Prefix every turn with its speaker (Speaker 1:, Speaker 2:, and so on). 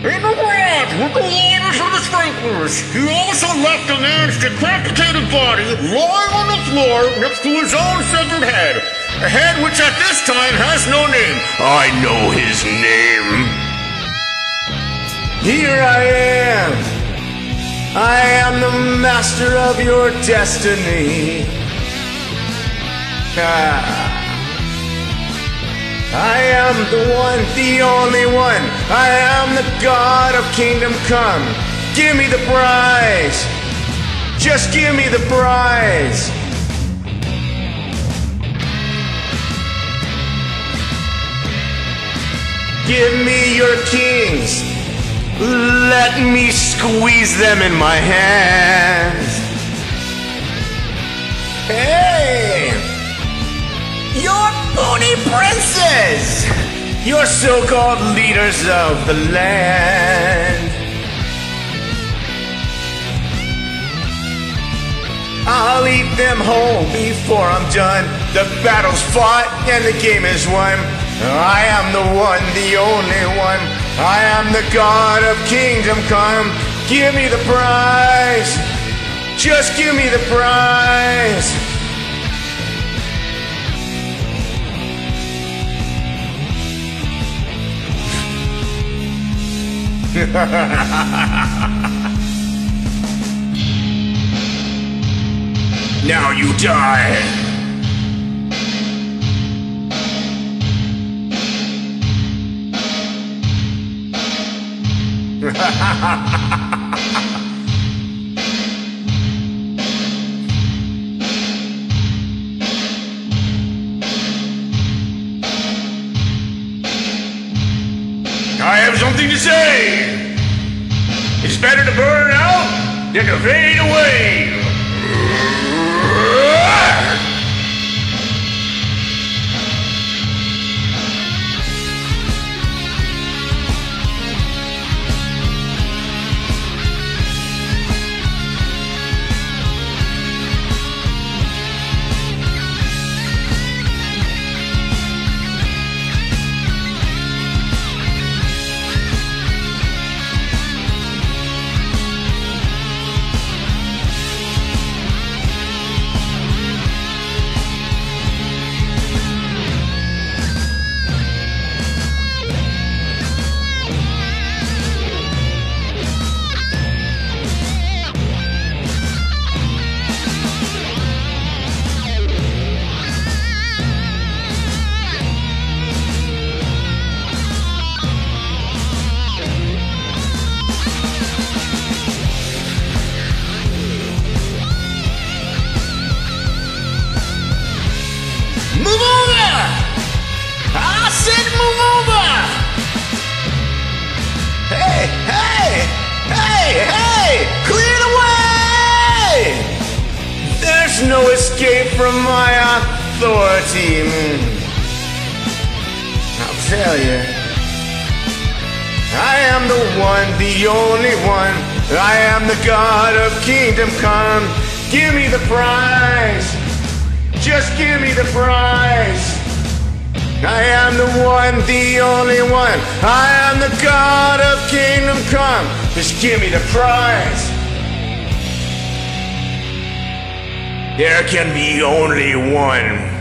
Speaker 1: in the garage with the waters of the sprinklers. He also left a man's decapitated body lying on the floor next to his own severed head. A head which at this time has no name. I know his name.
Speaker 2: Here I am. I am the master of your destiny. Ah. Am the one, the only one. I am the God of Kingdom Come. Give me the prize. Just give me the prize. Give me your kings. Let me squeeze them in my hands. Hey! Your pony princes! Your so-called leaders of the land. I'll eat them whole before I'm done. The battle's fought and the game is won. I am the one, the only one. I am the God of kingdom come. Give me the prize. Just give me the prize. now you die.
Speaker 1: I have something to say. It's better to burn out than to fade away.
Speaker 2: Move over! Hey, hey, hey, hey! Clear the way! There's no escape from my authority. Mm. I'll tell you. I am the one, the only one. I am the God of kingdom come. Give me the prize. Just give me the prize. I am the one, the only one. I am the God of kingdom come. Just give me the prize. There can be only one